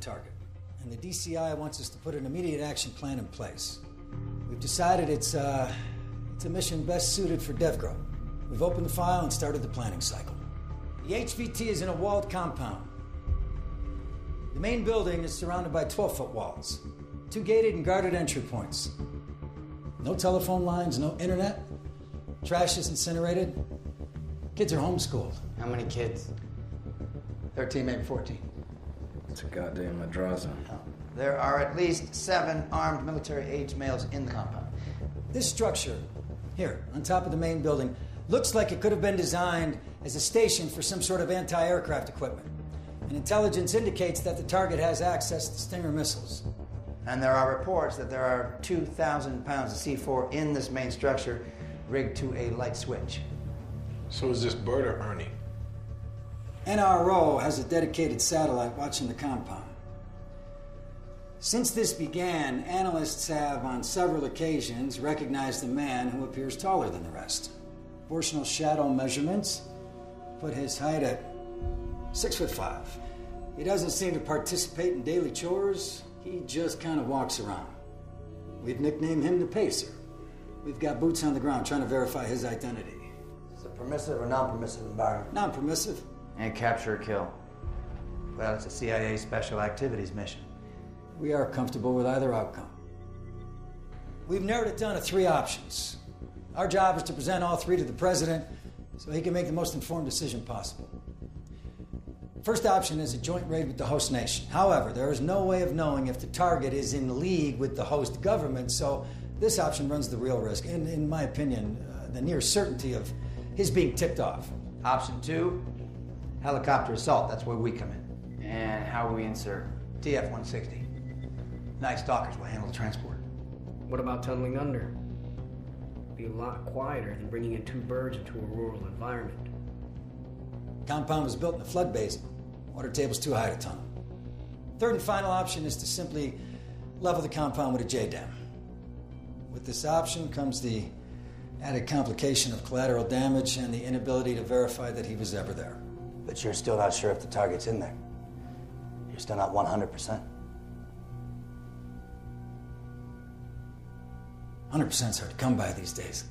target, and the DCI wants us to put an immediate action plan in place. We've decided it's, uh, it's a mission best suited for DEVGRU. We've opened the file and started the planning cycle. The HVT is in a walled compound. The main building is surrounded by 12 foot walls, two gated and guarded entry points. No telephone lines, no internet. Trash is incinerated. Kids are homeschooled. How many kids? 13, maybe 14. It's a goddamn madrasa. There are at least seven armed military age males in the compound. This structure, here, on top of the main building, looks like it could have been designed as a station for some sort of anti aircraft equipment. And intelligence indicates that the target has access to Stinger missiles. And there are reports that there are 2,000 pounds of C4 in this main structure rigged to a light switch. So is this Bert or Ernie? NRO has a dedicated satellite watching the compound. Since this began, analysts have on several occasions recognized a man who appears taller than the rest. Proportional shadow measurements put his height at six foot five. He doesn't seem to participate in daily chores, he just kind of walks around. We've nicknamed him the Pacer. We've got boots on the ground trying to verify his identity. Is it a permissive or non permissive environment? Non permissive. And capture or kill. Well, it's a CIA special activities mission. We are comfortable with either outcome. We've narrowed it down to three options. Our job is to present all three to the president so he can make the most informed decision possible. First option is a joint raid with the host nation. However, there is no way of knowing if the target is in league with the host government, so this option runs the real risk, and in my opinion, uh, the near certainty of his being tipped off. Option two helicopter assault. That's where we come in. And how will we insert? TF 160. Night Stalkers will handle the transport. What about tunneling under? Be a lot quieter than bringing in two birds into a rural environment. Compound was built in a flood basin. Water table's too high to tunnel. Third and final option is to simply level the compound with a JDAM. With this option comes the added complication of collateral damage and the inability to verify that he was ever there. But you're still not sure if the target's in there. You're still not 100%. 100% is hard to come by these days.